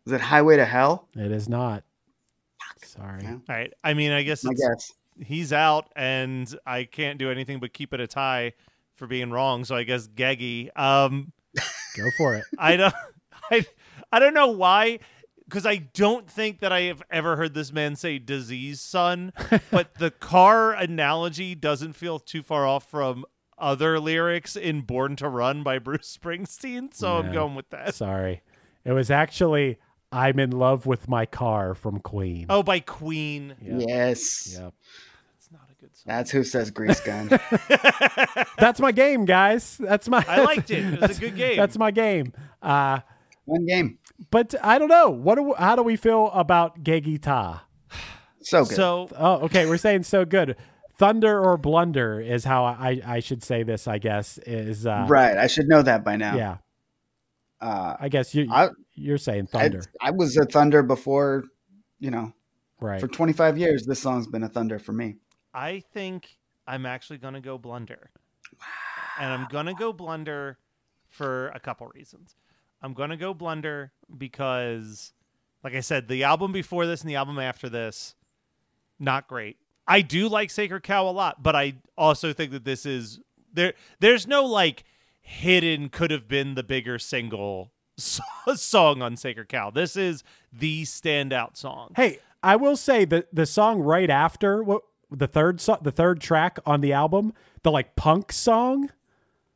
Is it Highway to Hell? It is not. Sorry. Yeah. All right. I mean, I guess My it's, guess. he's out, and I can't do anything but keep it a tie for being wrong. So I guess Geggy. Um, Go for it. I don't. I I don't know why. Because I don't think that I have ever heard this man say disease son, but the car analogy doesn't feel too far off from other lyrics in Born to Run by Bruce Springsteen. So I'm going with that. Sorry. It was actually I'm in love with my car from Queen. Oh, by Queen. Yep. Yes. Yep. It's not a good song. That's who says grease gun. That's my game, guys. That's my I liked it. It was a good game. That's my game. Uh One game. but I don't know. What do, how do we feel about Geggy Ta? So good. So Oh, okay. We're saying so good. Thunder or blunder is how I, I should say this, I guess. Is uh right. I should know that by now. yeah. Uh, I guess you I, you're saying thunder. I was a Thunder before, you know, right. for 25 years, this song's been a Thunder for me. I think I'm actually going to go blunder. And I'm going to go blunder for a couple reasons. I'm going to go blunder because, like I said, the album before this and the album after this, not great. I do like Sacred Cow a lot, but I also think that this is there. There's no like hidden could have been the bigger single so- song on Sacred Cow. This is the standout song. Hey, I will say that the song right after what the third so- the third track on the album, the like punk song.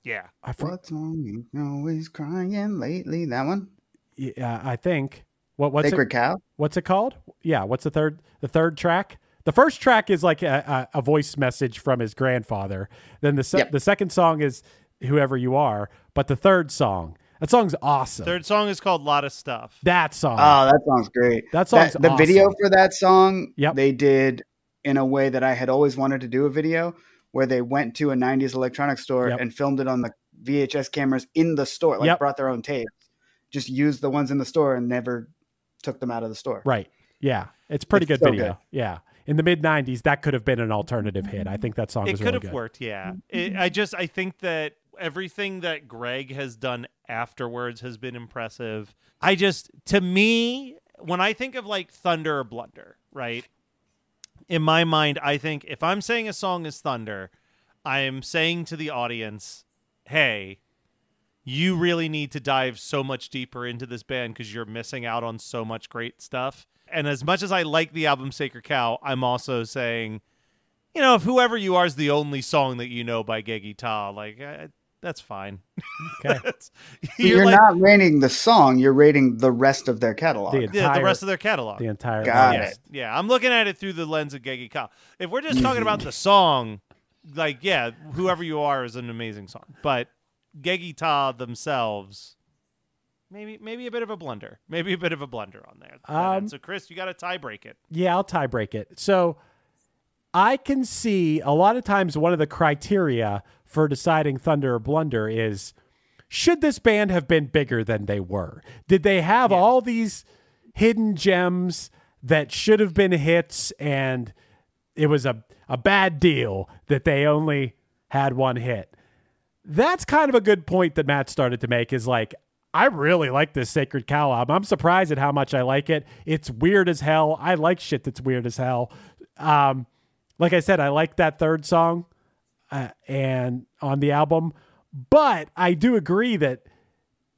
Yeah. I for- What's wrong? You always crying lately. That one? yeah, I think what what's Sacred it, Cow? what's it called? Yeah, what's the third the third track? The first track is like a, a, a voice message from his grandfather. Then the se- Yep. the second song is whoever you are, but the third song that song's awesome. Third song is called Lot of Stuff. that song. Oh, that song's great. That song's the video for that song, Yep. they did in a way that I had always wanted to do a video where they went to a 90s electronics store Yep. and filmed it on the VHS cameras in the store, like Yep. brought their own tapes, just used the ones in the store and never took them out of the store. right. Yeah, it's pretty It's good so video. good. Yeah. In the mid '90s, that could have been an alternative hit. I think that song It was could really have good. worked, yeah. It, I just I think that everything that Greg has done afterwards has been impressive. I just to me when I think of like Thunder or Blunder, right? In my mind, I think if I'm saying a song is Thunder, I am saying to the audience, "Hey, you really need to dive so much deeper into this band because you're missing out on so much great stuff." And as much as I like the album Sacred Cow, I'm also saying you know, if whoever you are is the only song that you know by Geggy Tah, like that's fine. Okay. That's- So you're You're, like- not rating the song, you're rating the rest of their catalog. The yeah, the rest of their catalog. The entire Got yeah, list. yeah, I'm looking at it through the lens of Geggy Tah. If we're just talking about the song, like yeah, whoever you are is an amazing song, but Geggy Tah themselves. Maybe, maybe a bit of a blunder. Maybe a bit of a blunder on there. Um, so, Chris, you got to tie break it. Yeah, I'll tie break it. So I can see a lot of times one of the criteria for deciding Thunder or Blunder is should this band have been bigger than they were? Did they have all these hidden gems that should have been hits and it was a, a bad deal that they only had one hit. That's kind of a good point that Matt started to make is like, I really like this Sacred Cow album. I'm surprised at how much I like it. It's weird as hell. I like shit that's weird as hell. Um, like I said, I like that third song uh, and on the album, but I do agree that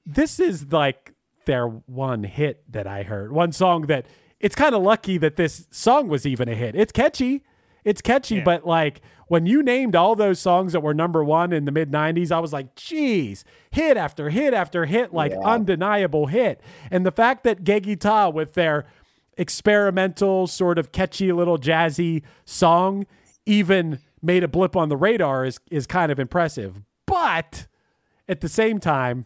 this is like their one hit that I heard. One song that it's kind of lucky that this song was even a hit. It's catchy. It's catchy, Yeah. but like when you named all those songs that were number one in the mid 90s, I was like, geez, hit after hit after hit, like undeniable hit. And the fact that Geggy Tah with their experimental, sort of catchy little jazzy song even made a blip on the radar is, is kind of impressive. But at the same time,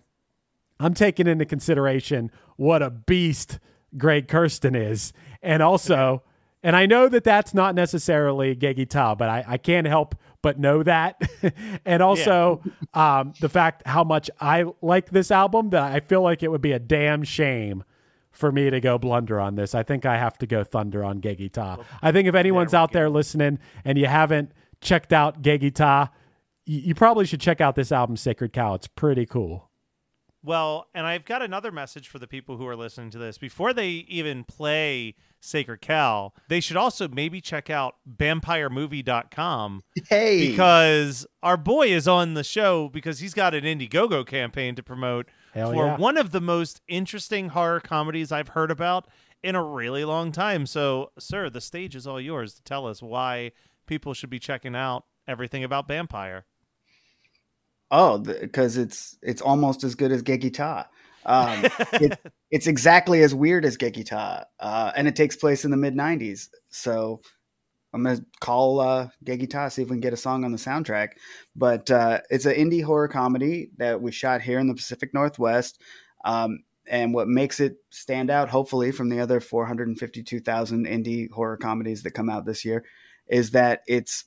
I'm taking into consideration what a beast Greg Kurstin is. And also, and I know that that's not necessarily Geggy Tah, but I, I can't help but know that. and also um, the fact how much I like this album that I feel like it would be a damn shame for me to go blunder on this. I think I have to go thunder on Geggy Tah. I think if anyone's out there listening and you haven't checked out Geggy Tah, you, you probably should check out this album, Sacred Cow. It's pretty cool. Well, and I've got another message for the people who are listening to this. Before they even play Sacred Cow, they should also maybe check out bampiremovie.com Hey, because our boy is on the show because he's got an Indiegogo campaign to promote Hell for yeah. one of the most interesting horror comedies I've heard about in a really long time. So, sir, the stage is all yours to tell us why people should be checking out everything about Bampire. Oh, because it's it's almost as good as Geggy Tah. Um, it, it's exactly as weird as Geggy Tah, uh, and it takes place in the mid '90s. So I'm gonna call uh, see if we can get a song on the soundtrack. But uh, it's an indie horror comedy that we shot here in the Pacific Northwest. Um, and what makes it stand out, hopefully, from the other 452,000 indie horror comedies that come out this year, is that it's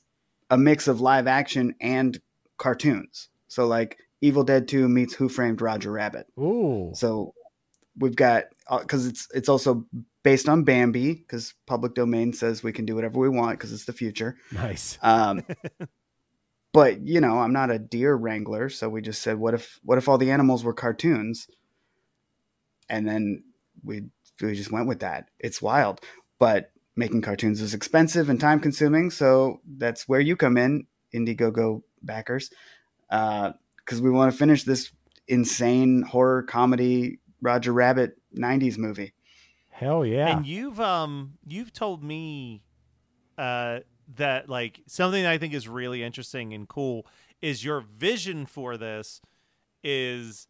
a mix of live action and cartoons. So like Evil Dead 2 meets Who Framed Roger Rabbit. Ooh. So we've got because it's it's also based on Bambi because public domain says we can do whatever we want because it's the future. Nice. Um, but you know, I'm not a deer wrangler, so we just said, what if what if all the animals were cartoons? And then we we just went with that. It's wild, but making cartoons is expensive and time consuming, so that's where you come in, Indiegogo backers, because we want to finish this insane horror comedy Roger Rabbit '90s movie. Hell yeah. And you've um you've told me uh that like something that I think is really interesting and cool is your vision for this is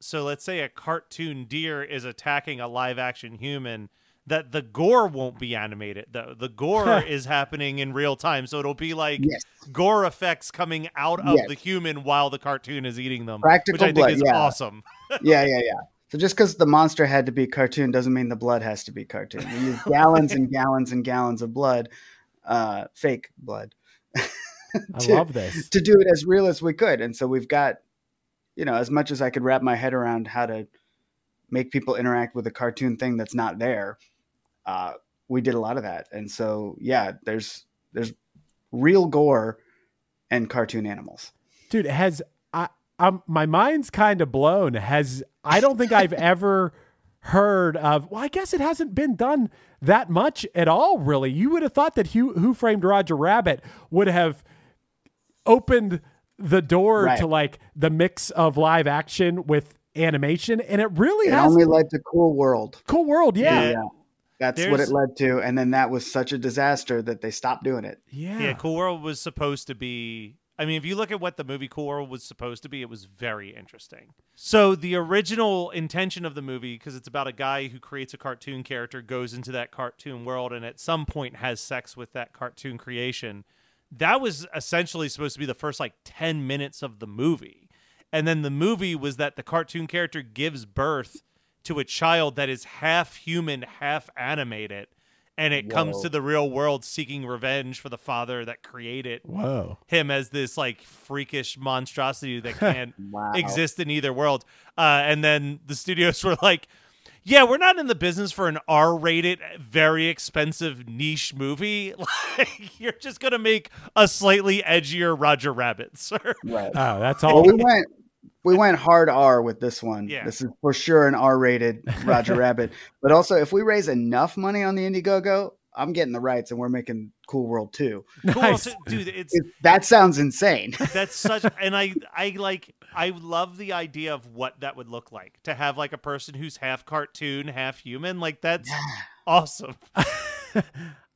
so let's say a cartoon deer is attacking a live action human that the gore won't be animated though. The gore is happening in real time so it'll be like Yes. gore effects coming out of Yes. the human while the cartoon is eating them Practical which I think blood, is yeah. awesome. yeah, yeah, yeah. So just because the monster had to be cartoon doesn't mean the blood has to be cartoon. We use gallons and gallons and gallons of blood, uh, fake blood, I love this. to do it as real as we could. And so we've got, you know, as much as I could wrap my head around how to make people interact with a cartoon thing that's not there, uh, we did a lot of that. And so yeah, there's there's real gore and cartoon animals. Dude, has I um my mind's kind of blown. Has I don't think I've ever heard of well, I guess it hasn't been done that much at all, really. You would have thought that Who, Who Framed Roger Rabbit would have opened the door Right. to like the mix of live action with animation, and it really It has only led to Cool World. cool world, yeah. Yeah. Yeah. That's what it led to. And then that was such a disaster that they stopped doing it. Yeah. Yeah, Cool World was supposed to be. I mean, if you look at what the movie Cool World was supposed to be, it was very interesting. So the original intention of the movie, because it's about a guy who creates a cartoon character, goes into that cartoon world, and at some point has sex with that cartoon creation. That was essentially supposed to be the first like ten minutes of the movie, and then the movie was that the cartoon character gives birth to a child that is half human, half animated. And it comes to the real world seeking revenge for the father that created Whoa. him as this like freakish monstrosity that can't Wow. exist in either world. Uh, and then the studios were like, yeah, we're not in the business for an R-rated, very expensive niche movie. Like you're just gonna make a slightly edgier Roger Rabbit, sir. Right. Oh, that's Well, all. we went we went hard R with this one. Yeah. This is for sure an R-rated Roger Rabbit. But also, if we raise enough money on the Indiegogo, I'm getting the rights, and we're making Cool World Two. Cool, Nice. also- dude. It's It, that sounds insane. that's such, and I I like I love the idea of what that would look like to have like a person who's half cartoon, half human. Like that's awesome.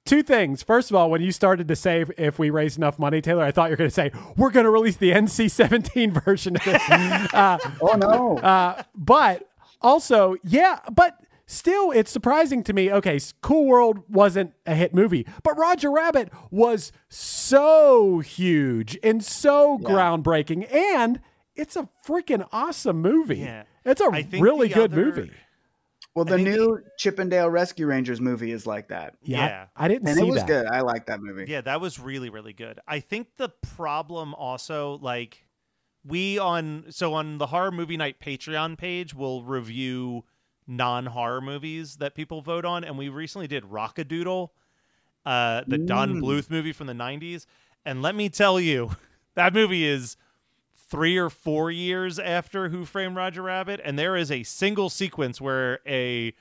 Two things. First of all, when you started to say if, if we raise enough money, Taylor, I thought you were going to say we're going to release the NC-17 version of this. uh, oh no! uh, but also, yeah, but still, it's surprising to me. Okay, Cool World wasn't a hit movie, but Roger Rabbit was so huge and so groundbreaking, and it's a freaking awesome movie. Yeah. It's a really good other- movie. Well, the think new Chip 'n Dale Rescue Rangers movie is like that, Yeah, I- Yeah. I, didn't and see it was that. good. I like that movie. Yeah, that was really really good. I think the problem also like we on so on the horror movie night Patreon page will review non-horror movies that people vote on and we recently did Rock-a-Doodle, uh the Don Mm. Bluth movie from the 90s and let me tell you that movie is 3 or 4 years after Who Framed Roger Rabbit and there is a single sequence where a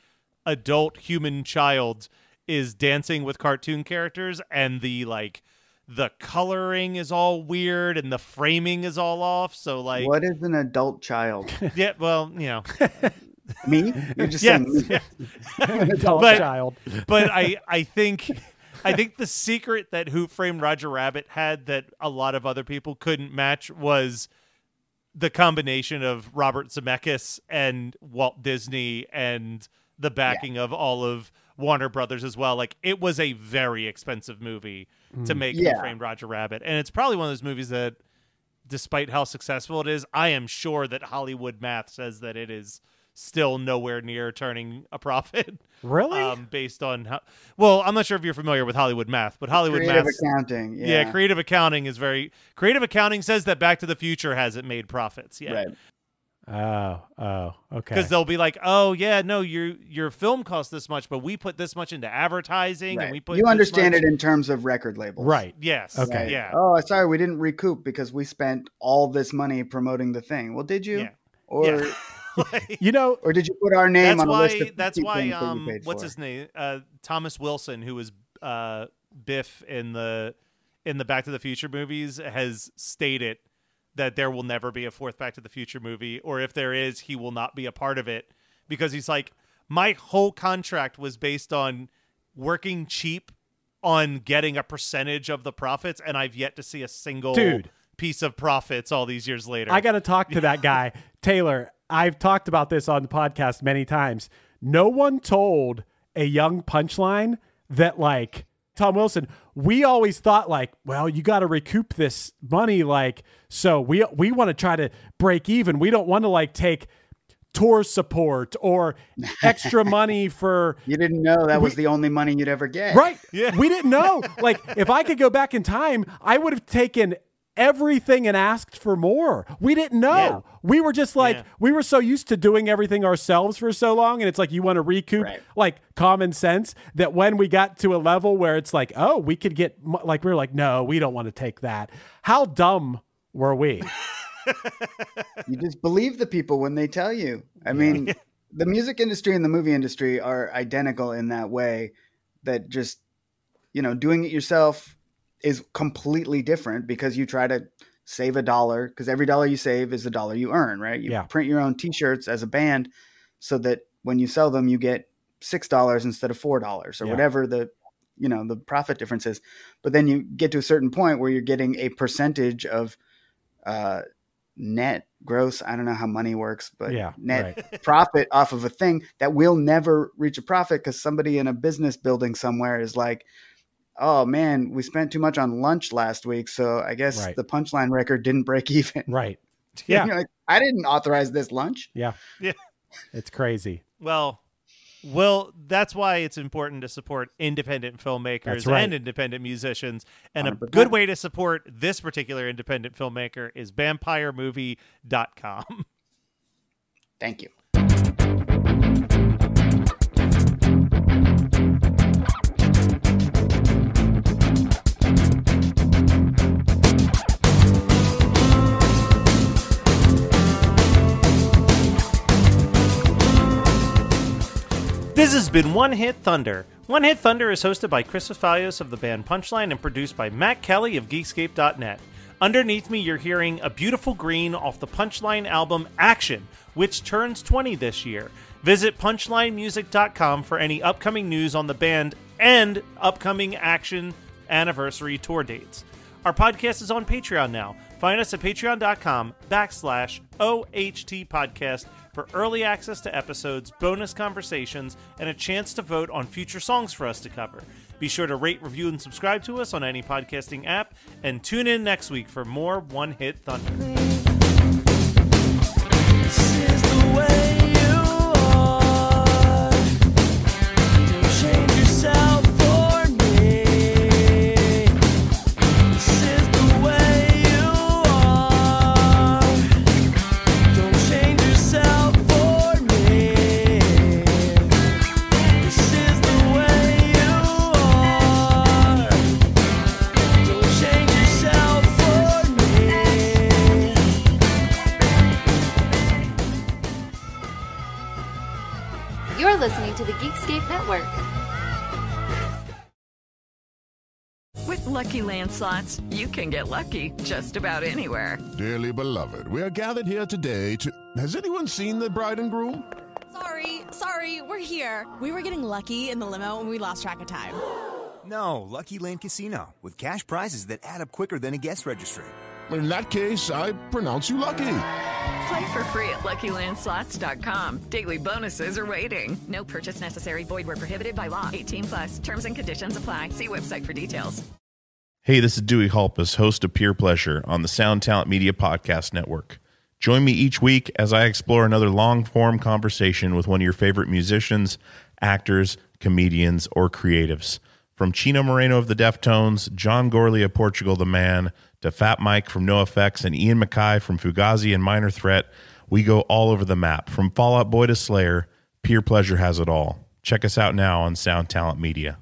adult human child is dancing with cartoon characters and the like the coloring is all weird and the framing is all off so like What is an adult child? yeah well you know Me? You're just yes saying me. yeah. Adult But- child. but i i think i think the secret that who framed roger rabbit had that a lot of other people couldn't match was the combination of robert zemeckis and walt disney and the backing of all of warner brothers as well. Like it was a very expensive movie to mm. make Yeah. who framed roger rabbit. And it's probably one of those movies that despite how successful it is i am sure that hollywood math says that it is still nowhere near turning a profit Really? um, based on how well i'm not sure if you're familiar with hollywood math but hollywood Creative math accounting. Yeah. yeah. creative accounting is very creative accounting says that back to the future hasn't made profits yet Right. oh, oh, okay. because they'll be like oh yeah no your your film costs this much but we put this much into advertising Right. and we put you understand much- it in terms of record labels. Right. yes Okay. Right. yeah Oh, sorry, we didn't recoup because we spent all this money promoting the thing. Well, did you? Yeah. Or Yeah. Like- You know, or did you put our name that's on a why list of that's 50 why things that you um what's for? his name uh thomas wilson who was uh biff in the in the back to the future movies has stated that there will never be a fourth back to the future movie or if there is he will not be a part of it because he's like my whole contract was based on working cheap on getting a percentage of the profits and i've yet to see a single Dude. piece of profits all these years later I got to talk to that guy, Taylor. I've talked about this on the podcast many times. No one told a young punchline that, like, Tom Wilson, we always thought like, well, you got to recoup this money, like, so we we want to try to break even. We don't want to like take tour support or extra money for You didn't know that was the only money you'd ever get. Right. Yeah. We didn't know. Like, if I could go back in time, I would have taken everything and asked for more. We didn't know. Yeah. We were just like, Yeah. we were so used to doing everything ourselves for so long. And it's like, you want to recoup Right. like common sense that when we got to a level where it's like, oh, we could get, like, we were like, no, we don't want to take that. How dumb were we? You just believe the people when they tell you. I mean, the music industry and the movie industry are identical in that way that just, you know, doing it yourself is completely different because you try to save a dollar because every dollar you save is a dollar you earn, right? You Yeah. print your own t-shirts as a band so that when you sell them you get $6 instead of $4 or Yeah. whatever the you know the profit difference is. But then you get to a certain point where you're getting a percentage of uh net gross i don't know how money works but Yeah, net profit off of a thing that will never reach a profit because somebody in a business building somewhere is like oh man we spent too much on lunch last week so i guess Right. the punchline record didn't break even Right. Yeah. you're like i didn't authorize this lunch Yeah. Yeah. It's crazy. Well, well, that's why it's important to support independent filmmakers right. and independent musicians. And a 100%. good way to support this particular independent filmmaker is bampiremovie.com. thank you This has been One Hit Thunder. One Hit Thunder is hosted by Chris Fafalios of the band Punchline and produced by Matt Kelly of Geekscape.net. Underneath me, you're hearing A Beautiful Green off the Punchline album Action, which turns 20 this year. Visit punchlinemusic.com for any upcoming news on the band and upcoming Action anniversary tour dates. Our podcast is on Patreon now. Find us at patreon.com backslash OHT podcast for early access to episodes, bonus conversations, and a chance to vote on future songs for us to cover. Be sure to rate, review, and subscribe to us on any podcasting app, and tune in next week for more One Hit Thunder. Slots, you can get lucky just about anywhere. Dearly beloved, we are gathered here today to. Has anyone seen the bride and groom? Sorry, sorry, we're here. We were getting lucky in the limo and we lost track of time. No, Lucky Land Casino, with cash prizes that add up quicker than a guest registry. In that case, I pronounce you lucky. Play for free at LuckyLandSlots.com. Daily bonuses are waiting. No purchase necessary. Void where prohibited by law. 18 plus. Terms and conditions apply. See website for details. Hey, this is Dewey Halpus, host of Peer Pleasure on the Sound Talent Media Podcast Network. Join me each week as I explore another long form conversation with one of your favorite musicians, actors, comedians, or creatives. From Chino Moreno of the Deftones, John Gourley of Portugal the Man, to Fat Mike from NoFX and Ian MacKaye from Fugazi and Minor Threat, we go all over the map. From Fall Out Boy to Slayer, Peer Pleasure has it all. Check us out now on Sound Talent Media.